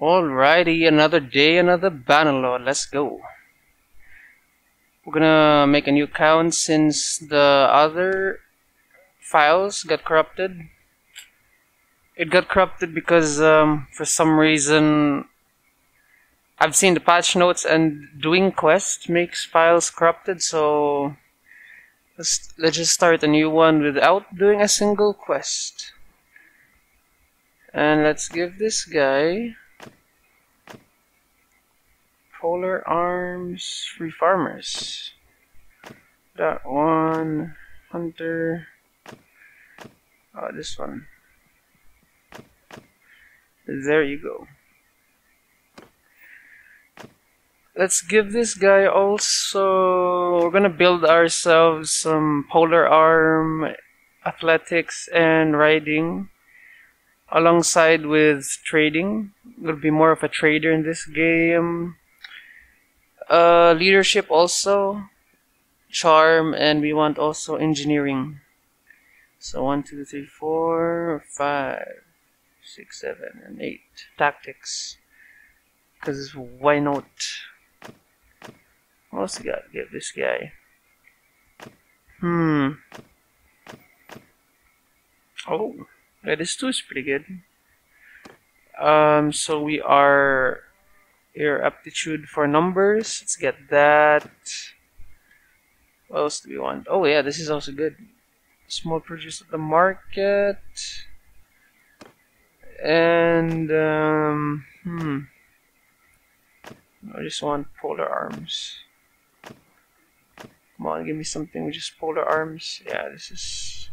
Alrighty, another day, another Bannerlord. Let's go. We're gonna make a new account since the other files got corrupted. It got corrupted because um, for some reason I've seen the patch notes and doing quests makes files corrupted so let's, let's just start a new one without doing a single quest. And let's give this guy Polearms Free Farmers. That one, Hunter. Oh, this one. There you go. Let's give this guy also. We're gonna build ourselves some polearm, athletics, and riding alongside with trading. We'll be more of a trader in this game. Uh, leadership also, charm, and we want also engineering. So one, two, three, four, five, six, seven, and eight. Tactics. Because why not? What else we got give this guy? Hmm. Oh, yeah, this too is pretty good. Um, so we are your aptitude for numbers. Let's get that. What else do we want? Oh yeah, this is also good. Small produce at the market. And um, hmm. I just want polearms. Come on, give me something with just polearms. Yeah, this is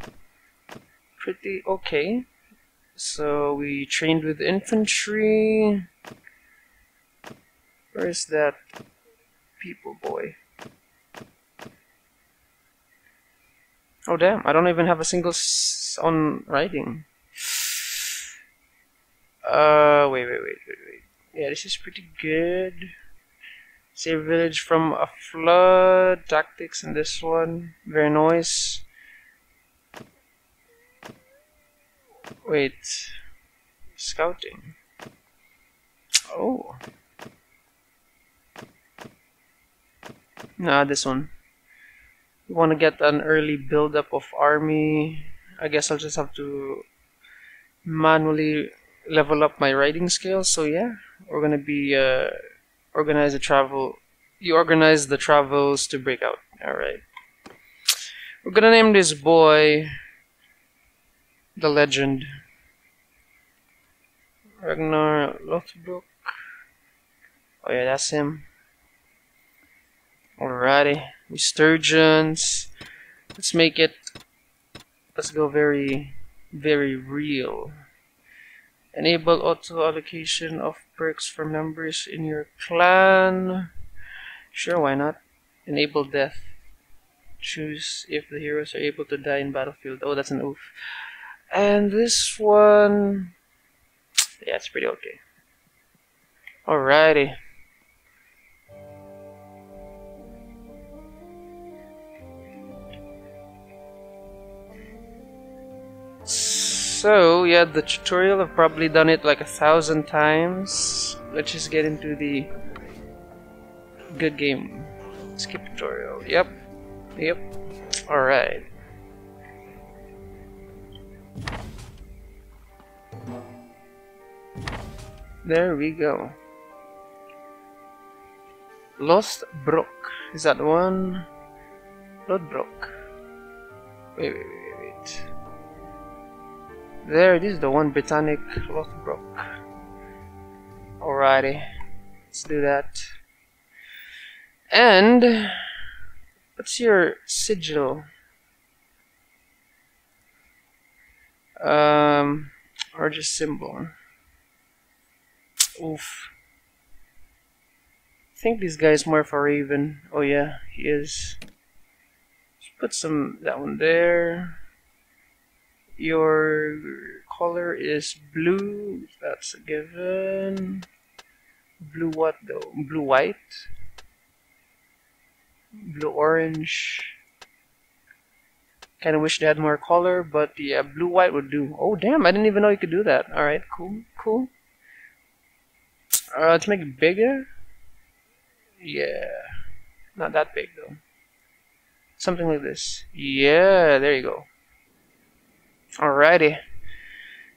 pretty okay. So we trained with infantry. Where's that people boy? Oh damn, I don't even have a single on riding. Uh, wait, wait, wait, wait, wait. Yeah, this is pretty good. Save village from a flood. Tactics in this one. Very nice. Wait. Scouting. Oh. Nah, this one. You want to get an early build-up of army. I guess I'll just have to manually level up my riding skills. So yeah, we're gonna be uh, organize the travel. You organize the travels to break out. All right. We're gonna name this boy the legend Ragnar Lothbrok. Oh yeah, that's him. Alrighty, Sturgians. Let's make it. Let's go very, very real. Enable auto allocation of perks for members in your clan. Sure, why not? Enable death. Choose if the heroes are able to die in battlefield. Oh, that's an oof. And this one. Yeah, it's pretty okay. Alrighty. So, yeah, the tutorial, I've probably done it like a thousand times. Let's just get into the good game. Skip tutorial. Yep. Yep. Alright. There we go. Lost Brook. Is that one? Brook. Wait, wait, wait, wait. There it is, the one Britannic Lothbrok. Alrighty, let's do that. And what's your sigil? Um, or just symbol. Oof. I think this guy's more for Raven. Oh yeah, he is. Let's put some that one there. Your color is blue. That's a given. Blue what though? Blue white. Blue orange. Kind of wish they had more color, but yeah, blue white would do. Oh damn! I didn't even know you could do that. All right, cool, cool. Uh, let's make it bigger. Yeah. Not that big though. Something like this. Yeah, there you go. Alrighty.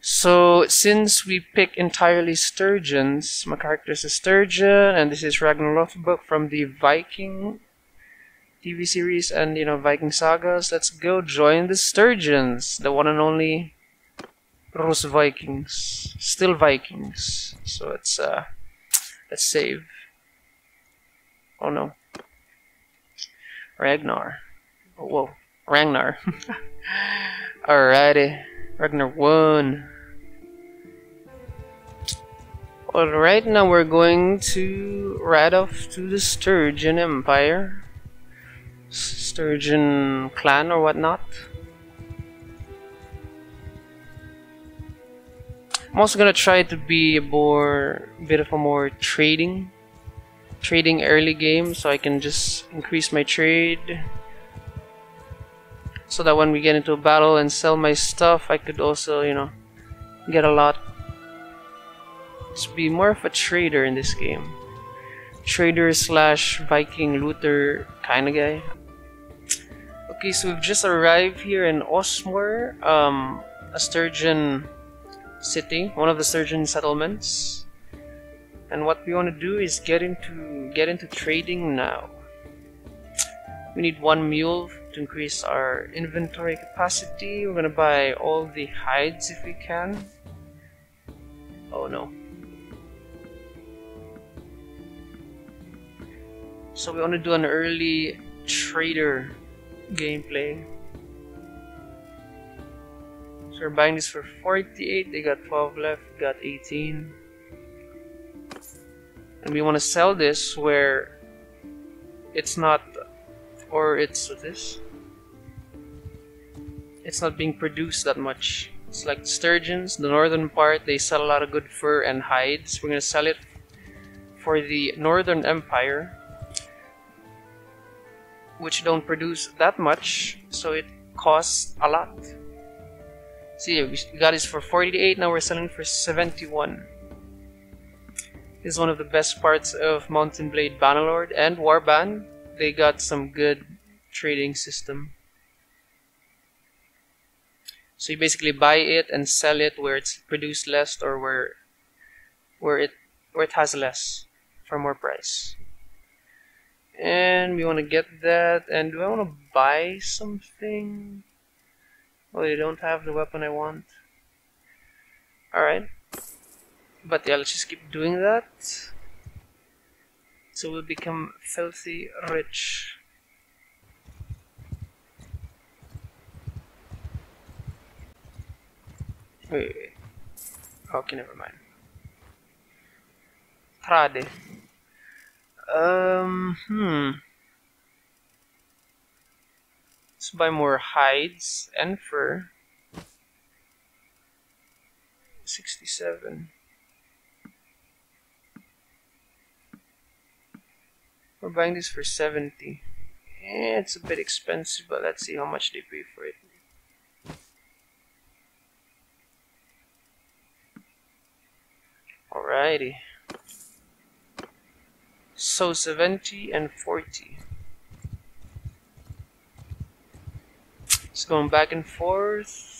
So since we pick entirely Sturgians, my character is a Sturgian, and this is Ragnar Lothbrok from the Viking TV series and you know Viking sagas. Let's go join the Sturgians, the one and only Rus Vikings, still Vikings. So let's uh, let's save. Oh no, Ragnar. Oh, whoa, Ragnar. Alrighty. Ragnar 1. Alright, now we're going to ride off to the Sturgian Empire. Sturgian clan or whatnot. I'm also gonna try to be a more bit of a more trading trading early game so I can just increase my trade so that when we get into a battle and sell my stuff I could also you know get a lot. To be more of a trader in this game. Trader slash Viking looter kind of guy. Okay so we've just arrived here in Osmore um, a Sturgian city one of the Sturgian settlements. And what we want to do is get into get into trading now. We need one mule to increase our inventory capacity. We're gonna buy all the hides if we can. Oh no. So we want to do an early trader gameplay. So we're buying this for 48, they got 12 left, got 18. And we want to sell this where it's not or it's this? It's not being produced that much. It's like Sturgians the northern part they sell a lot of good fur and hides. We're gonna sell it for the northern empire which don't produce that much so it costs a lot. See we got this for 48 now we're selling for 71 this is one of the best parts of Mount & Blade Bannerlord and Warband they got some good trading system. So you basically buy it and sell it where it's produced less or where where it where it has less for more price. And we want to get that. And do I want to buy something? Oh, they don't have the weapon I want. Alright. But yeah, let's just keep doing that. So we'll become filthy rich. Wait, wait. Okay, never mind. Trade. Um, hmm. Let's buy more hides and fur. 67. We're buying this for 70. Eh, it's a bit expensive, but let's see how much they pay for it. Alrighty. So 70 and 40. It's going back and forth.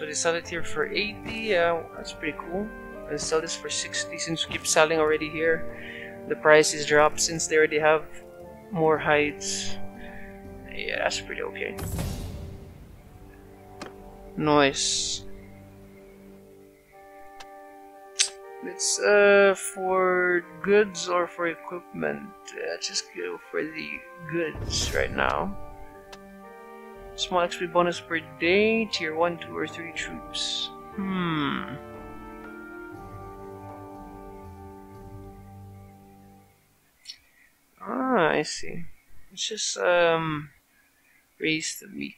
So they sell it here for 80. Yeah, that's pretty cool. They sell this for 60 since we keep selling already here. The price is dropped since they already have more hides. Yeah, that's pretty okay. Nice. It's uh for goods or for equipment. Let's just go for the goods right now. Small XP bonus per day, tier 1, 2, or 3 troops. Hmm. Ah, I see. It's just, um, raise the weak.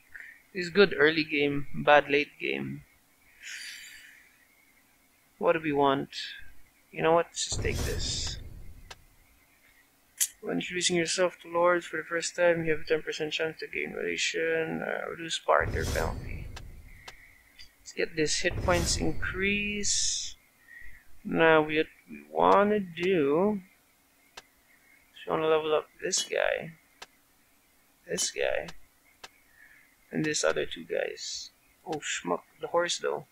It's good early game, bad late game. What do we want? You know what? Let's just take this. When introducing yourself to lords for the first time, you have a 10% chance to gain relation, uh, reduce partner penalty. Let's get this hit points increase. Now, what we want to do is we want to level up this guy, this guy, and this other two guys. Oh, schmuck, the horse though.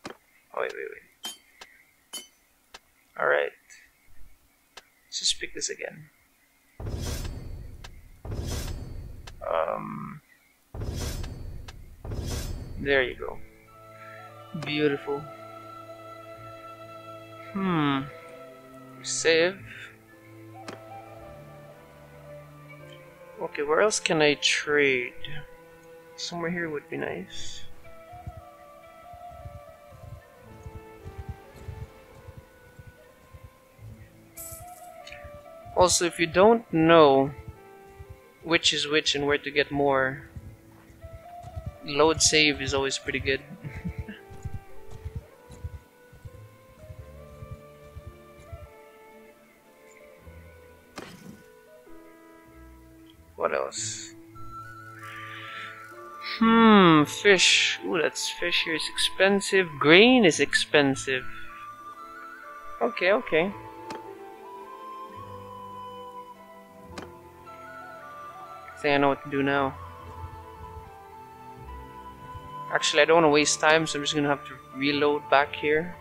Oh, wait, wait, wait. Alright. Let's just pick this again. Um, there you go. Beautiful. Hmm. Save. Okay, where else can I trade? Somewhere here would be nice. Also, if you don't know which is which and where to get more, load save is always pretty good. what else? Hmm, fish. Ooh, that's fish here is expensive. Grain is expensive. Okay, okay. Think I know what to do now. Actually, I don't want to waste time, so I'm just going to have to reload back here.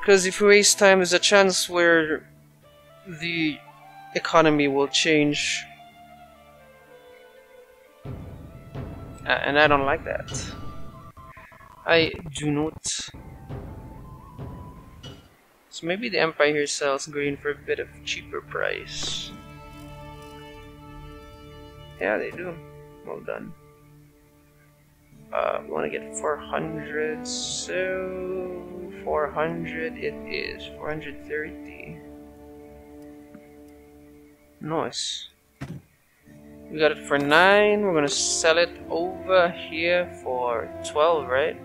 Because if we waste time, there's a chance where the economy will change. Uh, and I don't like that. I do not. So maybe the Empire here sells green for a bit of cheaper price. Yeah, they do. Well done. Uh, we want to get 400, so 400 it is. 430. Nice. We got it for 9. We're gonna sell it over here for 12, right?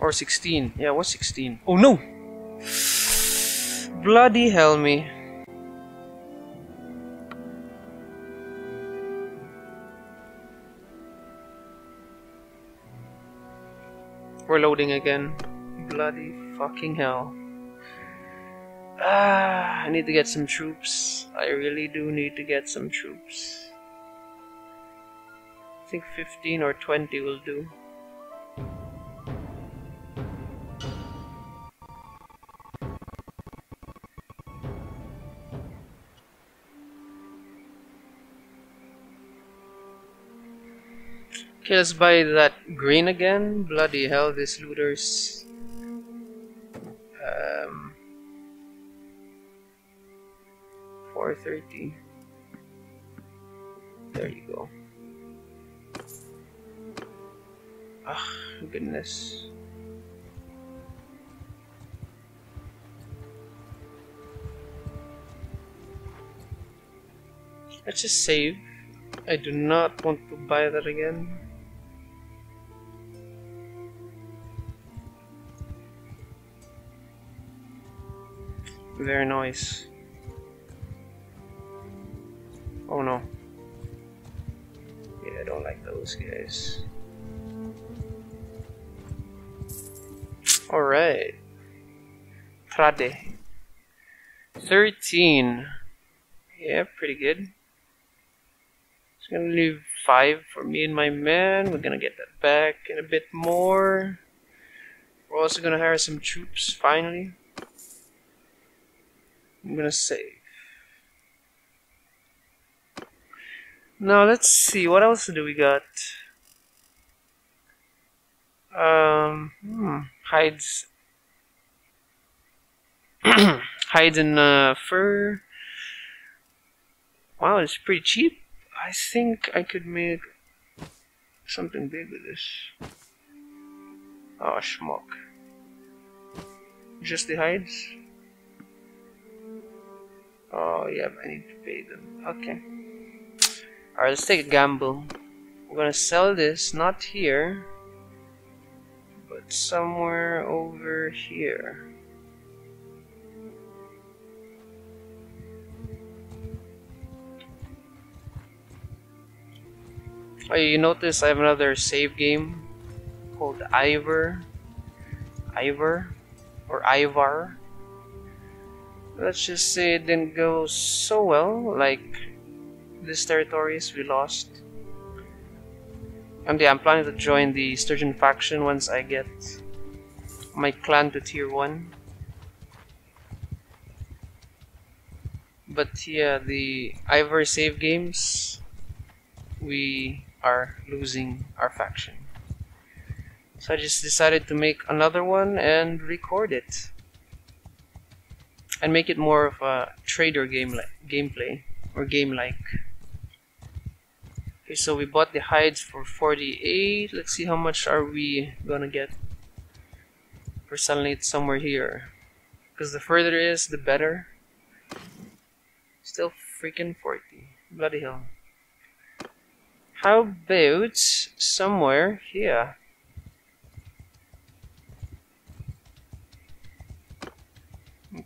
Or 16. Yeah, what's 16? Oh no! Bloody hell me. We're loading again. Bloody fucking hell. Ah, I need to get some troops. I really do need to get some troops. I think 15 or 20 will do. Okay, let's buy that green again. Bloody hell, these looters. Um, 430. There you go. Ah, goodness. Let's just save. I do not want to buy that again. Very nice. Oh no. Yeah, I don't like those guys. Alright. Trade. 13. Yeah, pretty good. It's gonna leave 5 for me and my man. We're gonna get that back in a bit more. We're also gonna hire some troops, finally. I'm gonna save. Now let's see, what else do we got? Um, hmm, hides. hides in uh, fur. Wow, it's pretty cheap. I think I could make something big with this. Oh, schmuck. Just the hides? Oh, yeah, I need to pay them. Okay. Alright, let's take a gamble. We're gonna sell this, not here, but somewhere over here. Oh, you notice I have another save game called Ivor. Ivor? Or Ivar? Let's just say it didn't go so well, like these territories we lost. And yeah, I'm planning to join the Sturgian faction once I get my clan to tier 1. But yeah, the Ivor save games, we are losing our faction. So I just decided to make another one and record it. And make it more of a trader game like gameplay or game like. Okay, so we bought the hides for 48. Let's see how much are we gonna get for selling it somewhere here. Because the further it is, the better. Still freaking 40. Bloody hell. How about somewhere here?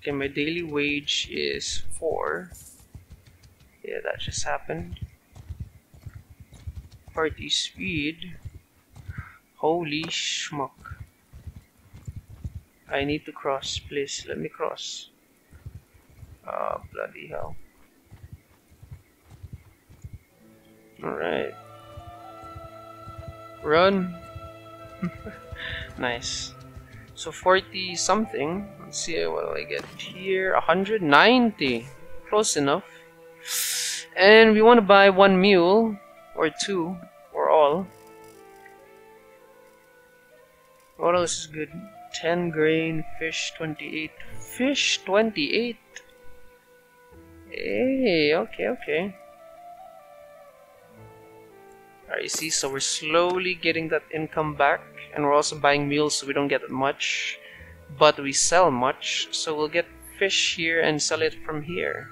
Okay, my daily wage is 4. Yeah, that just happened. Party speed. Holy schmuck. I need to cross, please. Let me cross. Oh, bloody hell. Alright. Run! nice. So 40 something. Let's see what do I get here. 190. Close enough. And we want to buy one mule or two or all. What else is good? 10 grain, fish 28. Fish 28? Hey, okay, okay. Alright, you see, so we're slowly getting that income back, and we're also buying meals so we don't get much, but we sell much, so we'll get fish here and sell it from here.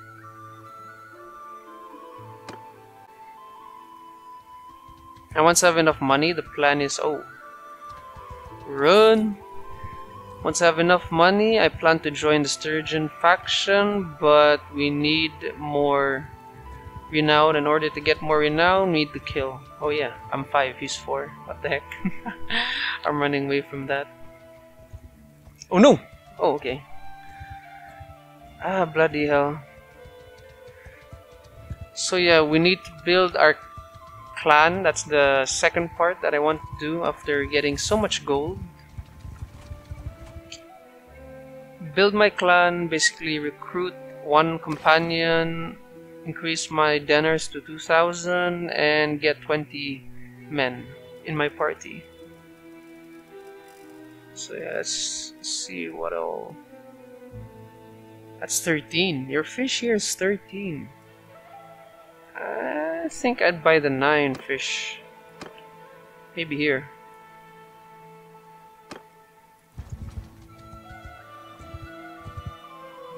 And once I have enough money, the plan is, oh, run! Once I have enough money, I plan to join the Sturgian faction, but we need more renown. In order to get more renown, we need to kill. Oh yeah, I'm 5, he's 4. What the heck? I'm running away from that. Oh no! Oh, okay. Ah, bloody hell. So yeah, we need to build our clan. That's the second part that I want to do after getting so much gold. Build my clan, basically recruit one companion, increase my denars to 2000 and get 20 men in my party. So yeah, let's see what all. That's 13. Your fish here is 13. I think I'd buy the 9 fish. Maybe here.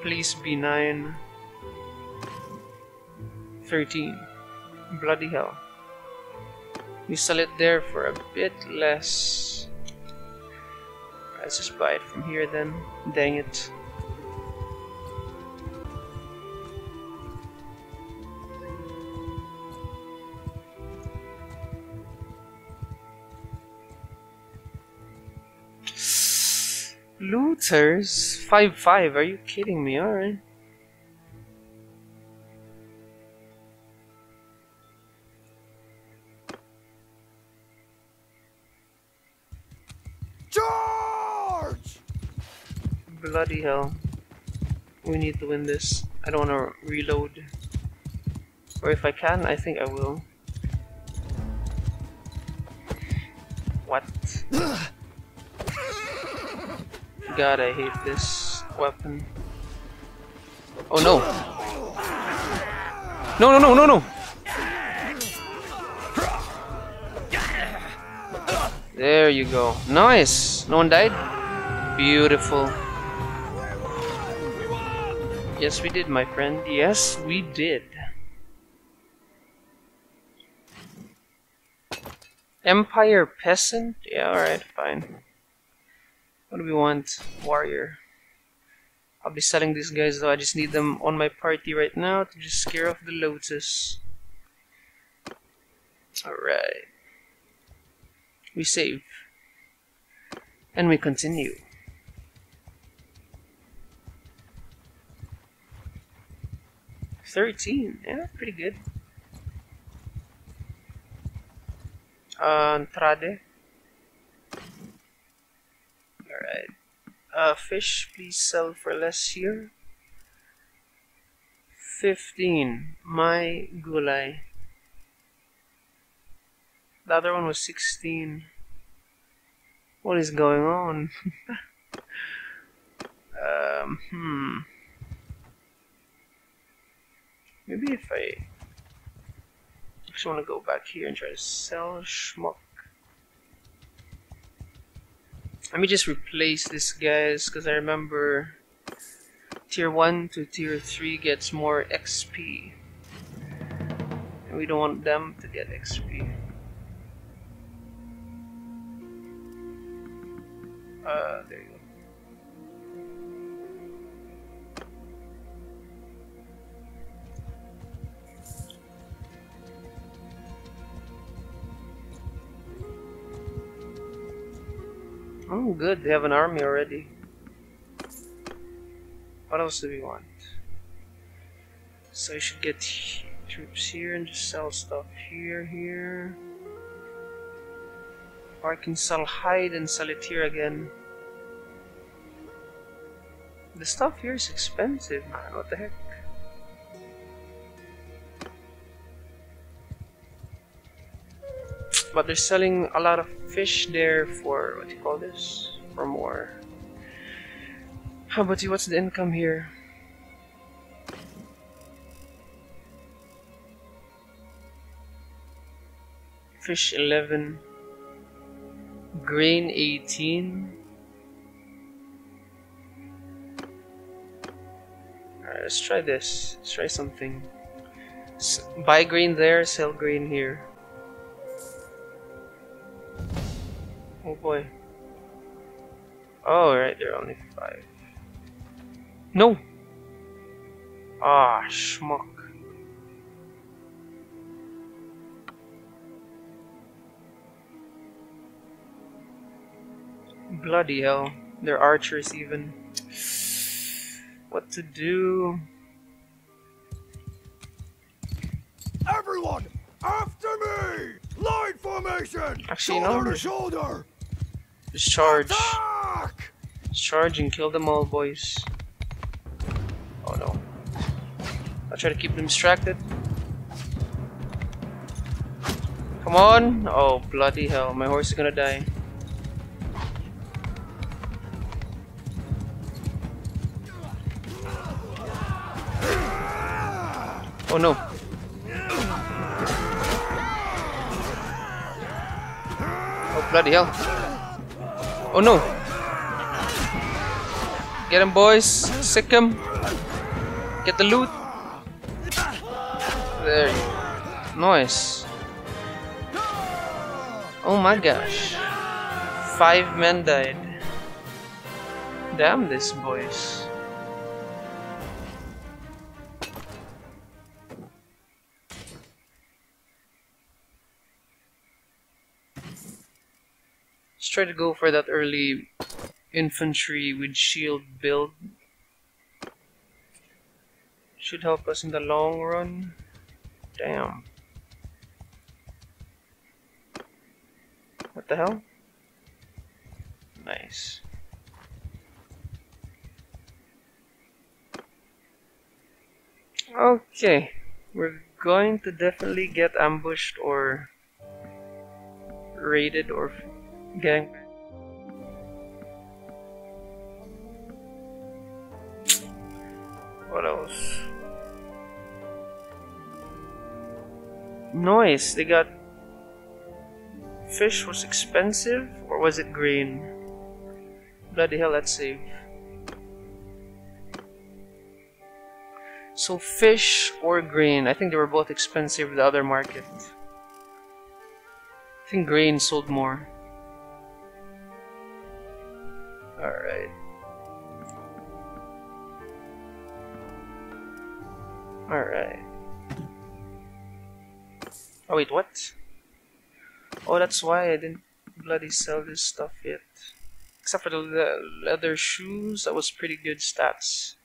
Please be 9. 13. Bloody hell. We sell it there for a bit less. Let's just buy it from here then. Dang it. Looters? 5-5, are you kidding me? Alright. Bloody hell. We need to win this. I don't want to reload. Or if I can, I think I will. What? God, I hate this weapon. Oh no! No, no, no, no, no! There you go. Nice! No one died? Beautiful. Yes, we did, my friend. Yes, we did. Empire Peasant? Yeah, alright, fine. What do we want? Warrior. I'll be selling these guys though, I just need them on my party right now to just scare off the Lotus. Alright. We save. And we continue. Thirteen. Yeah, pretty good. Uh. Alright. Uh, fish, please sell for less here. 15. My gulay. The other one was 16. What is going on? um, hmm. Maybe if I just want to go back here and try to sell schmuck. Let me just replace this guys because I remember tier 1 to tier 3 gets more XP. And we don't want them to get XP. Uh, there you go. Oh, good. They have an army already. What else do we want? So I should get troops here and just sell stuff here, here. Or I can sell hide and sell it here again. The stuff here is expensive, man. What the heck? But they're selling a lot of fish there for what do you call this? For more. How about you? What's the income here? Fish 11. Grain 18. Alright, let's try this. Let's try something. S buy grain there, sell grain here. Oh boy. Oh, right, they're only five. No! Ah, schmuck. Bloody hell. They're archers even. What to do? Everyone, after me! Line formation! Actually, shoulder no. to shoulder! Just charge. Just charge and kill them all, boys. Oh no. I'll try to keep them distracted. Come on! Oh, bloody hell. My horse is gonna die. Oh no. Oh, bloody hell. Oh no. Get him, boys. Sick him. Get the loot. There. Nice. Oh my gosh. Five men died. Damn this, boys. Try to go for that early infantry with shield build. Should help us in the long run. Damn. What the hell? Nice. Okay. We're going to definitely get ambushed or raided or gang. What else? Noise. They got fish was expensive or was it green? Bloody hell, let's save. So fish or green, I think they were both expensive the other market. I think green sold more. Oh wait, what? Oh, that's why I didn't bloody sell this stuff yet. Except for the le leather shoes, that was pretty good stats.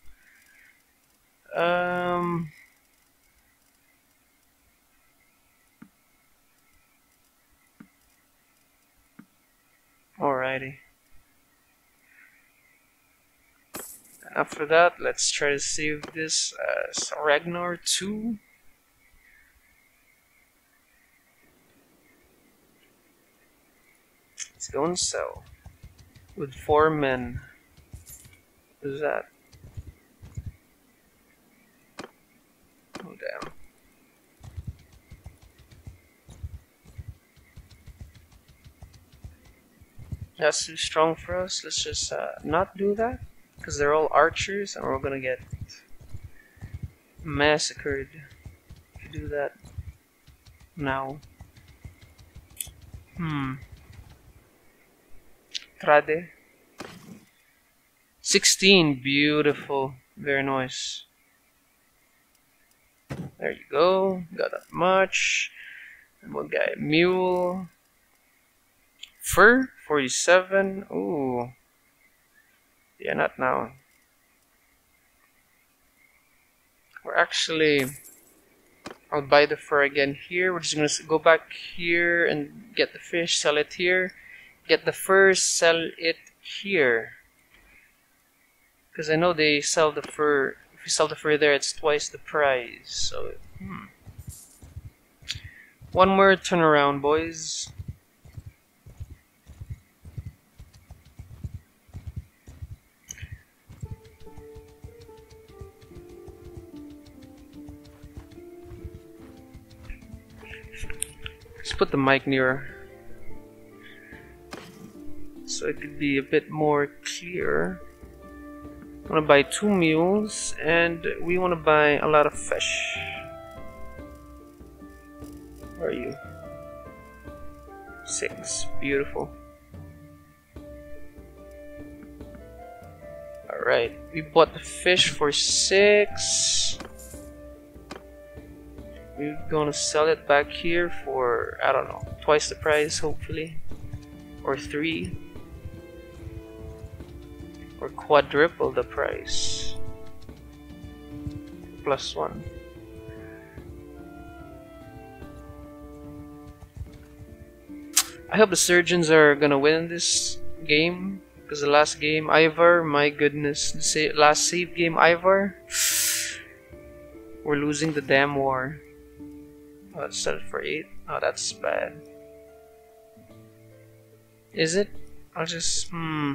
Um... Alrighty. After that, let's try to save this as Ragnar 2. Let's go. With four men. What is that? Oh damn. That's too strong for us. Let's just uh, not do that. Because they're all archers and we're gonna get massacred if you do that now. Hmm. Trade. 16. Beautiful. Very nice. There you go. Got that much. And one guy, mule. Fur, 47. Ooh. Yeah, not now. We're actually... I'll buy the fur again here. We're just gonna go back here and get the fish, sell it here. Get the fur, sell it here. Because I know they sell the fur... If you sell the fur there, it's twice the price. So, hmm. One more turnaround, boys. Let's put the mic nearer it could be a bit more clear. I want to buy two mules and we want to buy a lot of fish. Where are you? Six. Beautiful. Alright, we bought the fish for six. We're gonna sell it back here for, I don't know, twice the price hopefully. Or three. Quadruple the price. Plus one. I hope the surgeons are gonna win this game. Because the last game, Ivar, my goodness, the last save game, Ivar. We're losing the damn war. Oh, it's set for 8. Oh, that's bad. Is it? I'll just... Hmm.